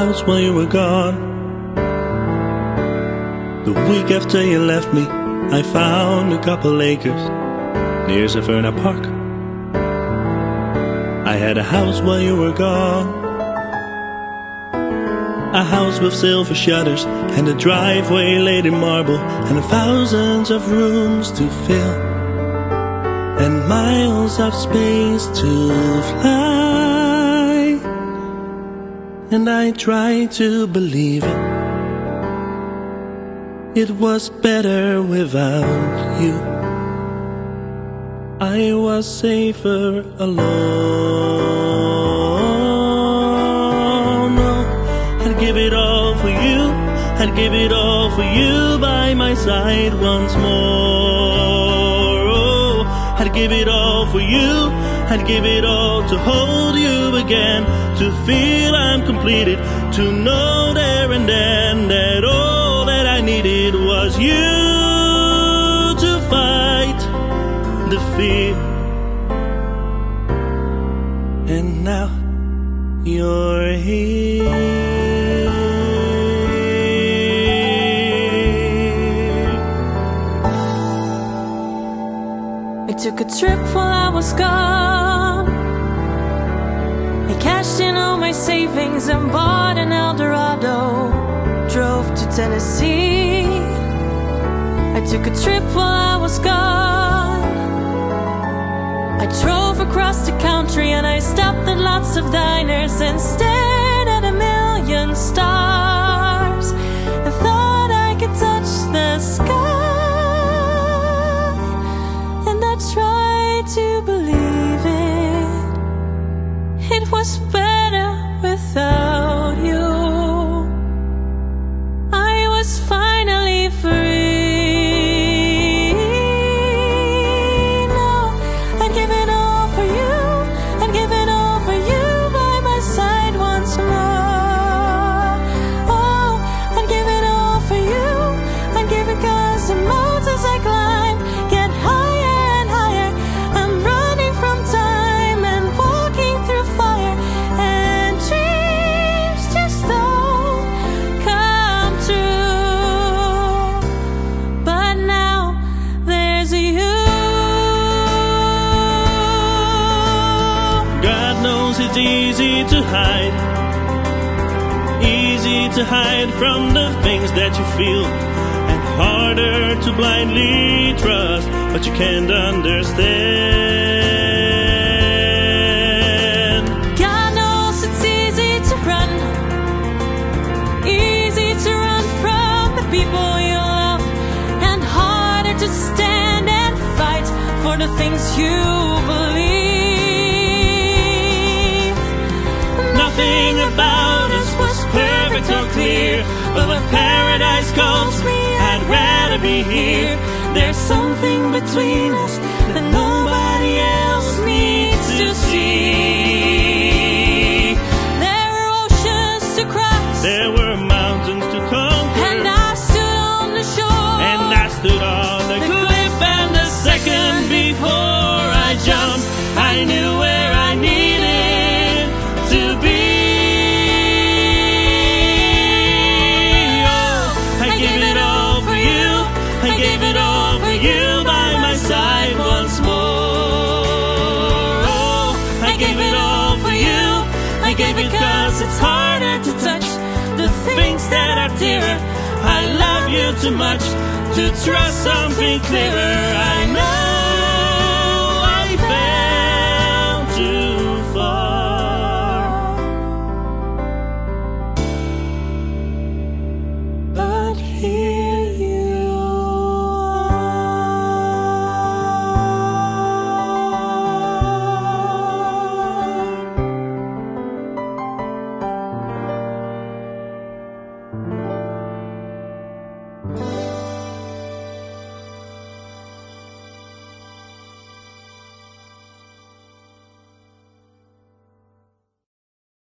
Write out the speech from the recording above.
House while you were gone. The week after you left me, I found a couple acres near Savannah Park. I had a house while you were gone. A house with silver shutters and a driveway laid in marble and thousands of rooms to fill and miles of space to fly. And I tried to believe it. It was better without you. I was safer alone. No, I'd give it all for you. I'd give it all for you by my side once more. Oh, I'd give it all for you. I'd give it all to hold you again, to feel I'm completed, to know there and then that all that I needed was you to fight the fear. And now you're here. Took a trip while I was gone. My savings and bought an Eldorado. Drove to Tennessee. I took a trip while I was gone. I drove across the country and I stopped at lots of diners and stared at a million stars. I thought I could touch the sky. And I tried to believe it. It was better I Knows it's easy to hide. Easy to hide from the things that you feel. And harder to blindly trust what you can't understand. God knows it's easy to run, easy to run from the people you love, and harder to stand and fight for the things you about us was perfect or clear, but when paradise calls me, I'd rather be here. There's something between us that nobody else needs to see. There were oceans to cross, There were mountains to conquer, and I stood on the shore. and I stood on the cliff, and the second before I jumped, I knew where gave it all for you. I gave it 'cause it's harder to touch the things that are dearer. I love you too much to trust something clearer.